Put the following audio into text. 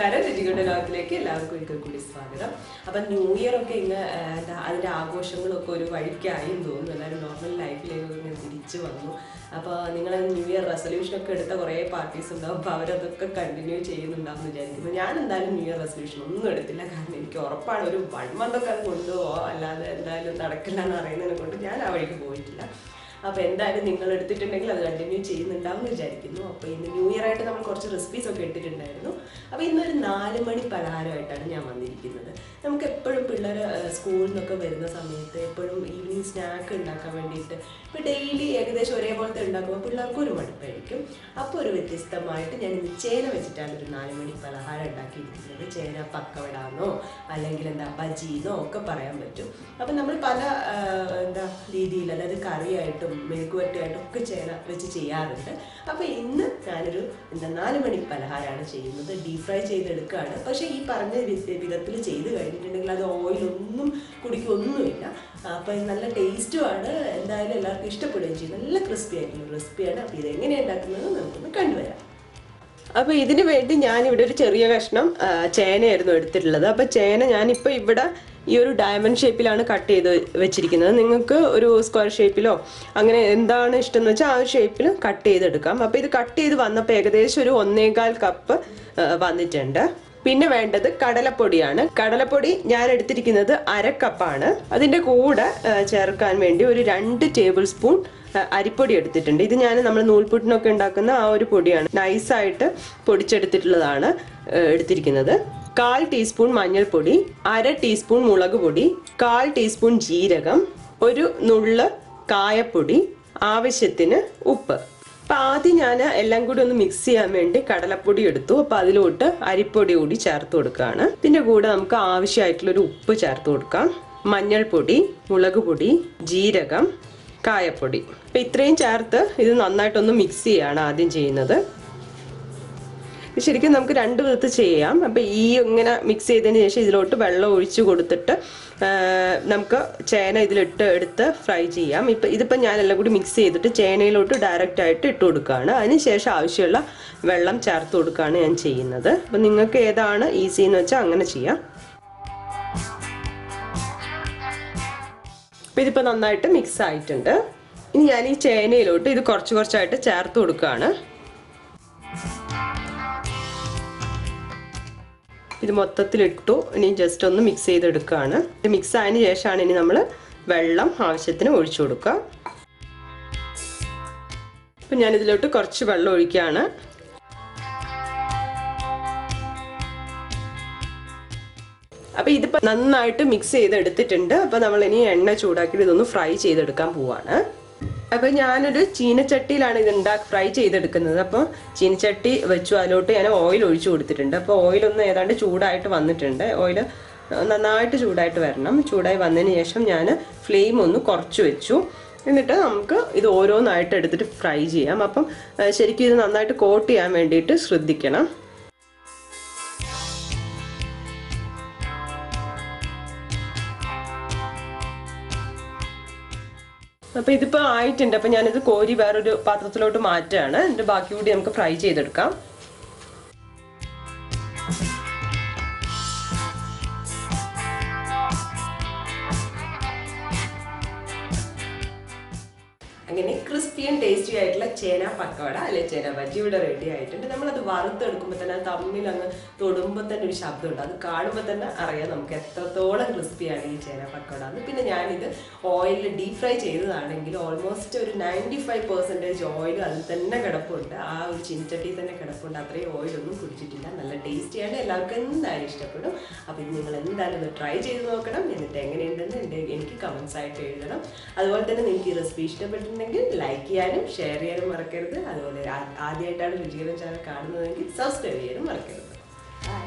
ജിജിയുടെ ലോകത്തിലേക്ക് എല്ലാവർക്കും ഒരിക്കൽ കൂടി സ്വാഗതം. അപ്പം ന്യൂ ഇയർ ഒക്കെ ഇന്ന് എന്താ അതിന്റെ ആഘോഷങ്ങളൊക്കെ ഒരു വഴിക്കായി തോന്നുന്നു. എല്ലാവരും നോർമൽ ലൈഫിലേക്ക് ഇങ്ങനെ തിരിച്ചു വന്നു. അപ്പോൾ നിങ്ങൾ ന്യൂ ഇയർ റെസൊല്യൂഷൻ ഒക്കെ എടുത്ത കുറേ പാർട്ടീസ് ഉണ്ടാവും. അപ്പോൾ അവരതൊക്കെ കണ്ടിന്യൂ ചെയ്യുന്നുണ്ടാവും വിചാരിക്കുന്നു. ഞാൻ എന്തായാലും ന്യൂ ഇയർ റെസൊല്യൂഷൻ ഒന്നും എടുത്തില്ല. കാരണം എനിക്ക് ഉറപ്പാണ് ഒരു വൺ മന്ത് ഒക്കെ അത് കൊണ്ടുപോകാം അല്ലാതെ എന്തായാലും നടക്കില്ല എന്ന് അറിയുന്നതിനെ കൊണ്ട് ഞാൻ ആ വഴിക്ക് പോയിട്ടില്ല. അപ്പോൾ എന്തായാലും നിങ്ങൾ എടുത്തിട്ടുണ്ടെങ്കിൽ അത് കണ്ടിന്യൂ ചെയ്യുന്നുണ്ടാവും എന്ന് വിചാരിക്കുന്നു. അപ്പോൾ ഇന്ന് ന്യൂ ഇയർ ആയിട്ട് നമ്മൾ കുറച്ച് റെസിപ്പീസ് ഒക്കെ എടുത്തിട്ടുണ്ടായിരുന്നു. അപ്പോൾ ഇന്നൊരു നാല് മണി പലഹാരമായിട്ടാണ് ഞാൻ വന്നിരിക്കുന്നത്. നമുക്ക് എപ്പോഴും പിള്ളേർ സ്കൂളിൽ നിന്നൊക്കെ വരുന്ന സമയത്ത് ഈവനിങ് സ്നാക്ക് ഉണ്ടാക്കാൻ വേണ്ടിയിട്ട്. ഇപ്പോൾ ഡെയിലി ഏകദേശം ഒരേപോലത്തെ ഉണ്ടാക്കുമ്പോൾ പിള്ളേർക്ക് ഒരു മടുപ്പായിരിക്കും. അപ്പോൾ ഒരു വ്യത്യസ്തമായിട്ട് ഞാൻ ഇന്ന് ചേന വെച്ചിട്ടാണ് ഒരു നാലുമണി പലഹാരം ഉണ്ടാക്കിയിരിക്കുന്നത്. ചേന പക്കവടാന്നോ അല്ലെങ്കിൽ എന്താ ബജീന്നോ ഒക്കെ പറയാൻ പറ്റും. അപ്പം നമ്മൾ പല എന്താ രീതിയിൽ അതായത് കറിയായിട്ടും മെഴുക്കുവരട്ടിയായിട്ടും ഒക്കെ ചേന വെച്ച് ചെയ്യാറുണ്ട്. അപ്പോൾ ഇന്ന് ഞാനൊരു എന്താ നാലുമണി പലഹാരമാണ് ചെയ്യുന്നത്. ഡീപ് ഫ്രൈ ചെയ്തെടുക്കുകയാണ് പക്ഷേ ഈ പറഞ്ഞ വിധത്തിൽ ചെയ്ത് കഴിഞ്ഞിട്ടുണ്ടെങ്കിൽ അത് ഓയിലൊന്നും കുടിക്കൊന്നുമില്ല. അപ്പോൾ നല്ല ടേസ്റ്റുമാണ്. എന്തായാലും എല്ലാവർക്കും ഇഷ്ടപ്പെടുകയും ചെയ്യും. നല്ല ക്രിസ്പി ആയിട്ടുള്ള റെസിപ്പിയാണ് അപ്പോൾ ഇതെങ്ങനെയാണ് ഉണ്ടാക്കുന്നത് നമുക്കൊന്ന് കണ്ടുവരാം. അപ്പോൾ ഇതിന് വേണ്ടി ഞാനിവിടെ ഒരു ചെറിയ കഷ്ണം ചേനയായിരുന്നു എടുത്തിട്ടുള്ളത്. അപ്പോൾ ചേന ഞാനിപ്പോൾ ഇവിടെ ഈ ഒരു ഡയമണ്ട് ഷേപ്പിലാണ് കട്ട് ചെയ്ത് വെച്ചിരിക്കുന്നത്. നിങ്ങൾക്ക് ഒരു സ്ക്വയർ ഷേപ്പിലോ അങ്ങനെ എന്താണ് ഇഷ്ടം എന്ന് വെച്ചാൽ ആ ഒരു ഷേപ്പിൽ കട്ട് ചെയ്തെടുക്കാം. അപ്പോൾ ഇത് കട്ട് ചെയ്ത് വന്നപ്പോൾ ഏകദേശം ഒരു ഒന്നേകാൽ കപ്പ് വന്നിട്ടുണ്ട്. പിന്നെ വേണ്ടത് കടലപ്പൊടിയാണ്. കടലപ്പൊടി ഞാൻ എടുത്തിരിക്കുന്നത് അരക്കപ്പാണ് കപ്പാണ്. അതിന്റെ കൂടെ ചേർക്കാൻ വേണ്ടി ഒരു രണ്ട് ടേബിൾ സ്പൂൺ അരിപ്പൊടി എടുത്തിട്ടുണ്ട്. ഇത് ഞാൻ നമ്മൾ നൂൽപുട്ടിനൊക്കെ ഉണ്ടാക്കുന്ന ആ ഒരു പൊടിയാണ്. നൈസായിട്ട് പൊടിച്ചെടുത്തിട്ടുള്ളതാണ് എടുത്തിരിക്കുന്നത്. കാൽ ടീസ്പൂൺ മഞ്ഞൾപ്പൊടി അര ടീസ്പൂൺ മുളക് പൊടി കാൽ ടീസ്പൂൺ ജീരകം ഒരു നുള്ള് കായപ്പൊടി ആവശ്യത്തിന് ഉപ്പ്. അപ്പൊ ആദ്യം ഞാൻ എല്ലാം കൂടി ഒന്ന് മിക്സ് ചെയ്യാൻ വേണ്ടി കടലപ്പൊടി എടുത്തു. അപ്പൊ അതിലോട്ട് അരിപ്പൊടി കൂടി ചേർത്ത് കൊടുക്കുകയാണ്. ഇതിന്റെ കൂടെ നമുക്ക് ആവശ്യമായിട്ടുള്ള ഒരു ഉപ്പ് ചേർത്ത് കൊടുക്കാം. മഞ്ഞൾപ്പൊടി മുളക് പൊടി ജീരകം കായപ്പൊടി. അപ്പൊ ഇത്രയും ചേർത്ത് ഇത് നന്നായിട്ടൊന്ന് മിക്സ് ചെയ്യാണ് ആദ്യം ചെയ്യുന്നത്. ശരിക്കും നമുക്ക് രണ്ട് വിധത്തിൽ ചെയ്യാം. അപ്പം ഈ ഇങ്ങനെ മിക്സ് ചെയ്തതിന് ശേഷം ഇതിലോട്ട് വെള്ളം ഒഴിച്ച് കൊടുത്തിട്ട് നമുക്ക് ചേന ഇതിലിട്ട് എടുത്ത് ഫ്രൈ ചെയ്യാം. ഇപ്പം ഞാൻ ഞാനെല്ലാം കൂടി മിക്സ് ചെയ്തിട്ട് ചേനയിലോട്ട് ഡയറക്റ്റ് ആയിട്ട് ഇട്ട് കൊടുക്കുകയാണ്. അതിനുശേഷം ആവശ്യമുള്ള വെള്ളം ചേർത്ത് കൊടുക്കുകയാണ് ഞാൻ ചെയ്യുന്നത്. അപ്പം നിങ്ങൾക്ക് ഏതാണ് ഈസി എന്ന് വെച്ചാൽ അങ്ങനെ ചെയ്യാം. അപ്പം ഇതിപ്പോൾ നന്നായിട്ട് മിക്സ് ആയിട്ടുണ്ട്. ഇനി ഞാൻ ഈ ചേനയിലോട്ട് ഇത് കുറച്ച് കുറച്ചായിട്ട് ചേർത്ത് കൊടുക്കുകയാണ്. ഇത് മൊത്തത്തിലിട്ടു. ഇനി ജസ്റ്റ് ഒന്ന് മിക്സ് ചെയ്തെടുക്കുകയാണ് ഇത് മിക്സ് ആയതിനു ശേഷമാണ് ഇനി നമ്മൾ വെള്ളം ആവശ്യത്തിന് ഒഴിച്ചു കൊടുക്കുക. അപ്പം ഞാനിതിലോട്ട് കുറച്ച് വെള്ളം ഒഴിക്കുകയാണ്. അപ്പോൾ ഇതിപ്പോൾ നന്നായിട്ട് മിക്സ് ചെയ്തെടുത്തിട്ടുണ്ട്. അപ്പോൾ നമ്മൾ ഇനി എണ്ണ ചൂടാക്കിയിട്ട് ഇതൊന്ന് ഫ്രൈ ചെയ്തെടുക്കാൻ പോവാണ്. അപ്പോൾ ഞാനൊരു ചീനച്ചട്ടിയിലാണ് ഇത് ഉണ്ടാക്കി ഫ്രൈ ചെയ്തെടുക്കുന്നത്. അപ്പോൾ ചീനച്ചട്ടി വെച്ചു. അതിലോട്ട് ഞാൻ ഓയിൽ ഒഴിച്ചു കൊടുത്തിട്ടുണ്ട്. അപ്പോൾ ഓയിലൊന്ന് ഏതാണ്ട് ചൂടായിട്ട് വന്നിട്ടുണ്ട്. ഓയിൽ നന്നായിട്ട് ചൂടായിട്ട് വരണം. ചൂടായി വന്നതിന് ശേഷം ഞാൻ ഫ്ലെയിം ഒന്ന് കുറച്ച് വെച്ചു. എന്നിട്ട് നമുക്ക് ഇത് ഓരോന്നായിട്ട് എടുത്തിട്ട് ഫ്രൈ ചെയ്യാം. അപ്പം ശരിക്കും ഇത് നന്നായിട്ട് കോട്ട് ചെയ്യാൻ വേണ്ടിയിട്ട് ശ്രദ്ധിക്കണം. അപ്പോൾ ഇതിപ്പോൾ ആയിട്ടുണ്ട്. അപ്പോൾ ഞാനിത് കോരി വേറൊരു പാത്രത്തിലോട്ട് മാറ്റുകയാണ് എന്റെ ബാക്കി കൂടി നമുക്ക് ഫ്രൈ ചെയ്തെടുക്കാം. ക്രിസ്പി ആൻഡ് ടേസ്റ്റി ആയിട്ടുള്ള ചേന പക്കോട അല്ലെ ചേന ബജി ഇവിടെ റെഡി ആയിട്ടുണ്ട്. നമ്മളത് വറുത്തെടുക്കുമ്പോൾ തന്നെ തമ്മിൽ അങ്ങ് തൊടുമ്പോൾ തന്നെ ഒരു ശബ്ദമുണ്ട്. അത് കാണുമ്പോൾ തന്നെ അറിയാം നമുക്ക് എത്രത്തോളം ക്രിസ്പിയാണ് ഈ ചേന പക്കോട എന്ന്. പിന്നെ ഞാനിത് ഓയിലിൽ ഡീപ് ഫ്രൈ ചെയ്തതാണെങ്കിൽ ഓൾമോസ്റ്റ് ഒരു നയന്റി ഫൈവ് പെർസെന്റേജ് ഓയിൽ അതിൽ തന്നെ കിടപ്പുണ്ട്. ആ ഒരു ചിൻചട്ടി തന്നെ കിടപ്പുണ്ട്. അത്രയും ഓയിലൊന്നും കുടിച്ചിട്ടില്ല. നല്ല ടേസ്റ്റിയാണ് എല്ലാവർക്കും എന്തായാലും ഇഷ്ടപ്പെടും. അപ്പോൾ ഇത് നിങ്ങൾ എന്തായാലും ഒന്ന് ട്രൈ ചെയ്ത് നോക്കണം. എന്നിട്ട് എങ്ങനെയുണ്ടെന്ന് എനിക്ക് കമൻസ് ആയിട്ട് എഴുതണം. അതുപോലെ തന്നെ നിങ്ങൾക്ക് ഈ റെസിപ്പി ഇഷ്ടപ്പെട്ടിട്ടുണ്ടെങ്കിൽ ലൈക്ക് ചെയ്യാനും ഷെയർ ചെയ്യാനും മറക്കരുത്. അതുപോലെ ആദ്യമായിട്ടാണ് രുചികരം ചാനൽ കാണുന്നതെങ്കിൽ സബ്സ്ക്രൈബ് ചെയ്യാനും മറക്കരുത്. ബൈ